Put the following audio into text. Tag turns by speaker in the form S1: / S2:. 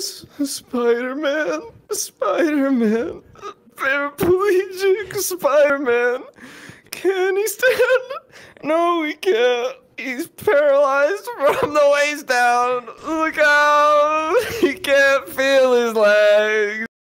S1: Spider Man, Spider Man, paraplegic Spider Man. Can he stand? No, he can't. He's paralyzed from the waist down. Look out! He can't feel.